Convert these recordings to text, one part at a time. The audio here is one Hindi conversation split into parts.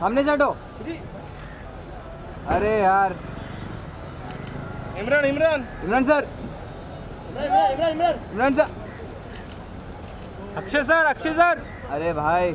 सामने हटो अरे यार। Imran Imran. Imran sir. Imran sir. Akshay sir Akshay sir. अरे भाई।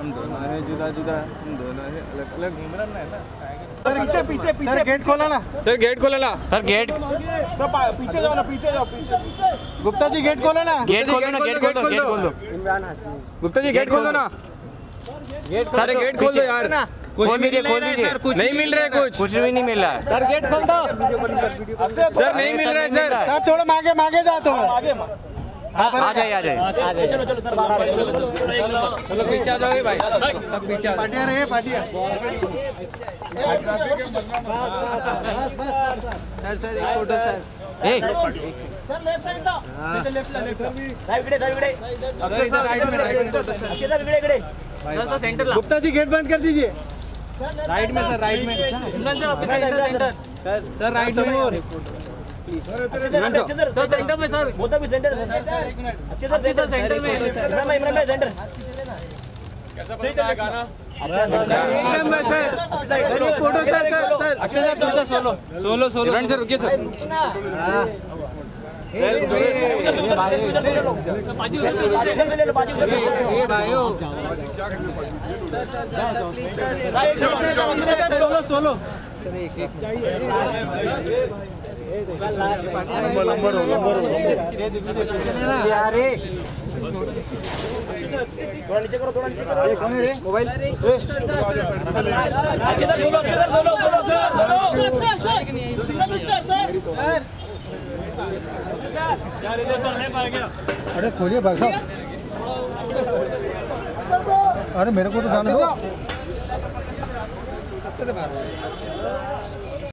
हम दोनों हैं जुदा जुदा हम दोनों हैं अलग अलग इमरान है ना पीछे पीछे पीछे। गेट खोला ना। सर गेट खोला ना। सर गेट सर पीछे जाओ ना पीछे जाओ पीछे पीछे। गुप्ता जी गेट खोला ना। गेट खोल ना गेट खोल दो गेट खोल दो गुप्ता जी गेट खोल दो ना अरे गेट खोल दो यार। खोल दीजिए खोल दीजिए। नहीं मिल रहा है कुछ कुछ भी नहीं मिल रहा है। सर गेट खोल दो। सर नहीं मिल रहा है सर थोड़ा मांगे मांगे जा थोड़ा। आगे आ जाइए आ जाइए पीछे आ जाओगे भाई सब पीछे आ पाटिया रे पाटिया ए अक्षय सर राइट में राइट में गुप्ता जी गेट बंद कर दीजिए राइट में सर राइट में सर राइट में सर सेंटर में सर बोता भी सेंटर अच्छे सर सेंटर सेंटर में इमरान भाई इमरान भाई सेंटर एकदम सर सर ये photo sir sir sir Akshay साहब solo solo solo solo Imran sir रुकिए सर अरे खोलिए भाई साहब। अरे मेरे को तो जाने दो।